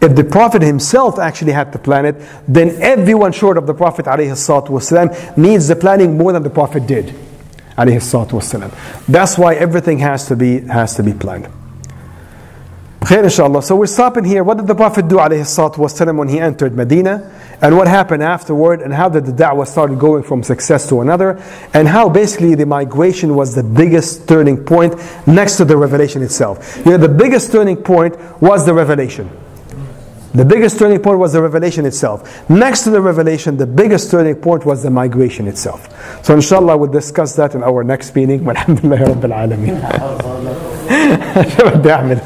If the Prophet himself actually had to plan it, then everyone short of the Prophet والسلام, needs the planning more than the Prophet did. That's why everything has to be, has to be planned. Khair inshallah. So we're stopping here. What did the Prophet do والسلام, when he entered Medina? And what happened afterward? And how did the da'wah started going from success to another? And how basically the migration was the biggest turning point next to the revelation itself. You know, the biggest turning point was the revelation. The biggest turning point was the revelation itself. Next to the revelation, the biggest turning point was the migration itself. So inshallah we'll discuss that in our next meeting. Walhamdulillah Rabbil Alameen. شو بدي اعمل؟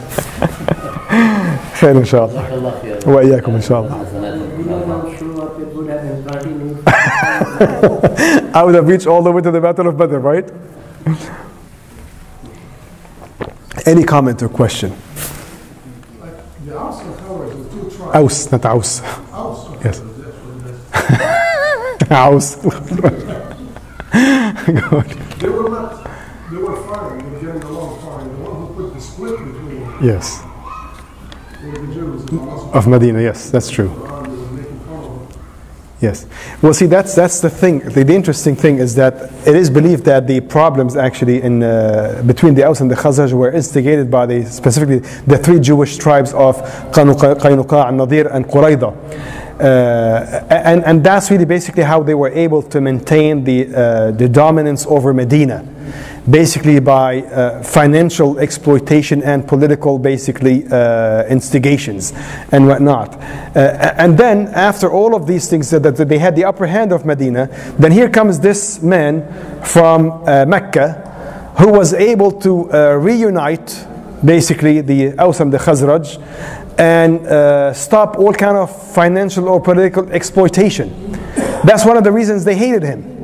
خير ان شاء الله واياكم ان شاء الله I would have reached all the way to the battle of Badr, right? Any comment or question? The Aus and Khazraj, the two tribes. Aus, not Aus. Aus. Yes. That's what it is. Aus. Good. They were not, they were fighting, they were getting along fine. The one who put the split between Yes. were the Jews. Of Medina, yes, that's true. subhanahu wa ta'ala was making fun of them. Yes. Well, see, that's that's the thing. The, the interesting thing is that it is believed that the problems actually in uh, between the Aus and the Khazraj were instigated by the specifically the three Jewish tribes of Qaynuqa, Nadir, and Qurayda. Uh, and, and that's really basically how they were able to maintain the, uh, the dominance over Medina basically by uh, financial exploitation and political basically uh, instigations and whatnot. Uh, and then after all of these things that, that they had the upper hand of Medina, then here comes this man from uh, Mecca who was able to uh, reunite basically the Aus and the Khazraj and uh, stop all kind of financial or political exploitation. That's one of the reasons they hated him.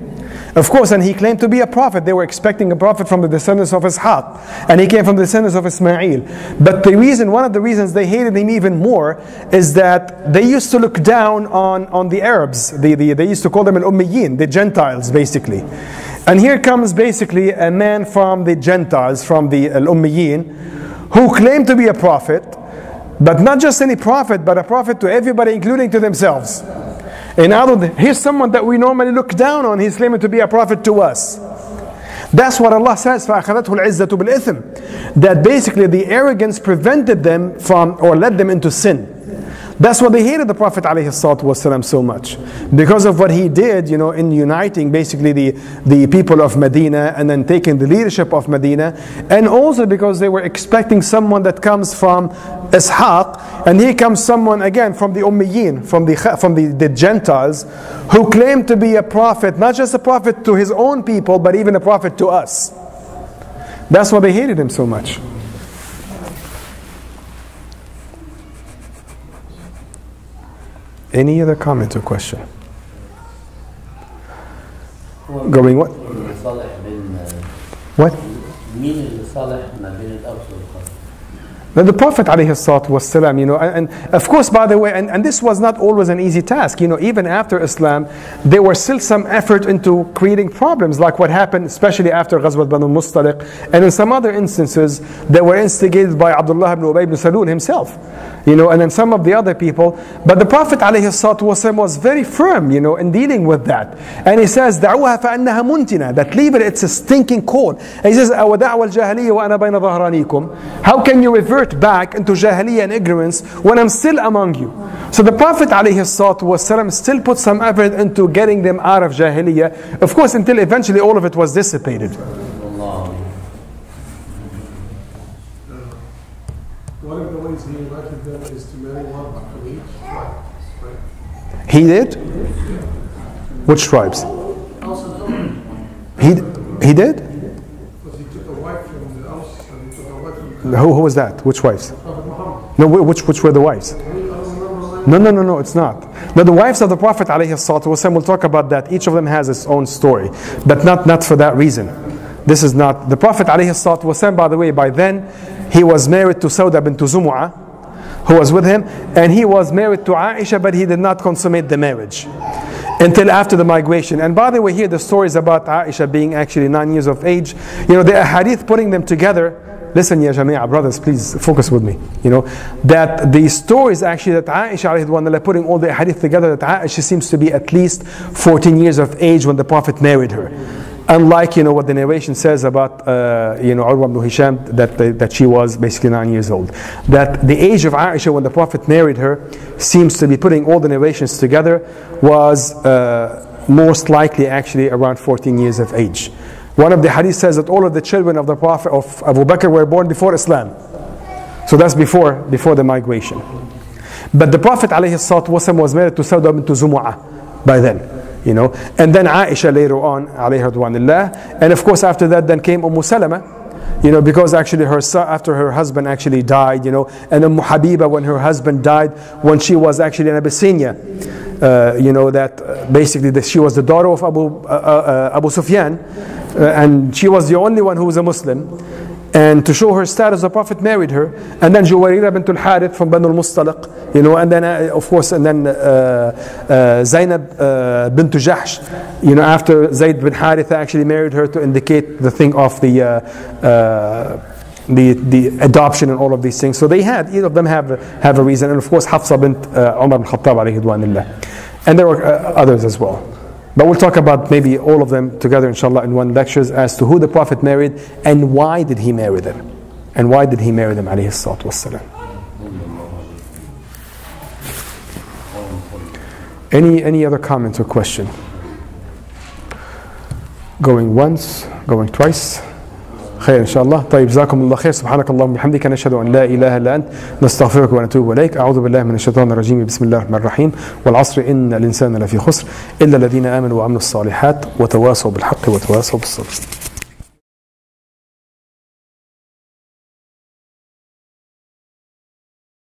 Of course, and he claimed to be a prophet. They were expecting a prophet from the descendants of Ishaq, and he came from the descendants of Ismail. But the reason, one of the reasons they hated him even more, is that they used to look down on, on the Arabs. The, the, they used to call them al-Ummiyin, the Gentiles, basically. And here comes basically a man from the Gentiles, from the al-Ummiyin, who claimed to be a prophet, but not just any prophet, but a prophet to everybody, including to themselves. In other words, here's someone that we normally look down on. He's claiming to be a prophet to us. That's what Allah says, فَأَخَذَتْهُ الْعِزَّةُ بِالْإِثْمِ That basically the arrogance prevented them from, or led them into sin. That's why they hated the Prophet so much. Because of what he did, you know, in uniting basically the, the people of Medina and then taking the leadership of Medina. And also because they were expecting someone that comes from Ishaq. And here comes someone again from the Ummiyyin, from the, from the, the Gentiles, who claimed to be a prophet, not just a prophet to his own people, but even a prophet to us. That's why they hated him so much. Any other comment or question? Going what? What? Now the Prophet والسلام, you know, and, and, of course, by the way, and, and this was not always an easy task. You know, even after Islam, there was still some effort into creating problems, like what happened, especially after Ghazwat Banu Mustaliq, and in some other instances that were instigated by Abdullah ibn Ubay ibn Salul himself You know, and then some of the other people. But the Prophet والسلام, was very firm, you know, in dealing with that. And he says, دعوها فأنها منتنة, that leave it, it's a stinking cold. And he says, أو دعوة الجاهلية وأنا بين ظهرانيكم. How can you revert back into jahiliyyah and ignorance when I'm still among you? So the Prophet والسلام, still put some effort into getting them out of jahiliyyah. Of course, until eventually all of it was dissipated. والله One of the ways he He did? Which tribes? He, he did? Who, who was that? Which wives? No, which, which were the wives? No, no, no, no, it's not. Now, the wives of the Prophet, ﷺ, we'll talk about that. Each of them has its own story, but not, not for that reason. This is not. The Prophet, ﷺ, by the way, by then, he was married to Sauda bint Zumu'ah, who was with him, and he was married to Aisha, but he did not consummate the marriage until after the migration. And by the way, here the stories about Aisha being actually nine years of age, you know, the hadith putting them together. Listen, ya Jamia, brothers, please focus with me. You know, that the stories actually that Aisha alayhi putting all the hadith together, that Aisha seems to be at least 14 years of age when the Prophet married her. Unlike, you know, what the narration says about, uh, you know, Urwa ibn Hisham, that, that she was basically nine years old. That the age of Aisha when the Prophet married her seems to be putting all the narrations together was uh, most likely actually around 14 years of age. One of the hadith says that all of the children of the Prophet of Abu Bakr were born before Islam. So that's before, before the migration. But the Prophet ﷺ was married to Sauda bint Zumu'ah by then. You know, and then Aisha later on, radwanillah, and of course after that then came Umm Salama, you know, because actually her son, after her husband actually died, you know, and Umm Habiba when her husband died, when she was actually in Abyssinia, uh, you know, that uh, basically the, she was the daughter of Abu, uh, uh, Abu Sufyan, uh, and she was the only one who was a Muslim. And to show her status, the Prophet married her. And then Juwayriya bint al-Harith from Banu al-Mustaliq, you know, and then, uh, of course, and then uh, uh, Zainab uh, bint Jahsh, you know, after Zayd bin Haritha actually married her to indicate the thing of the, uh, uh, the, the adoption and all of these things. So they had, each of them have, have a reason. And of course, Hafsa bint uh, Umar bin Khattab, alayhi. And there were others as well. But we'll talk about maybe all of them together, inshallah, in one lectures as to who the Prophet married and why did he marry them. And why did he marry them, alayhi salatu wassalam. Any, any other comments or question? Going once, going twice. خير إن شاء الله. طيب جزاكم الله خير. سبحانك اللهم وبحمدك نشهد أن لا إله إلا أنت نستغفرك ونتوب إليك. أعوذ بالله من الشيطان الرجيم. بسم الله الرحمن الرحيم. والعصر إن الإنسان لفي خسر إلا الذين آمنوا وعملوا الصالحات وتواصوا بالحق وتواصوا بالصبر.